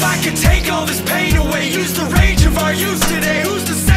If I could take all this pain away. Use the rage of our youth today. Who's to say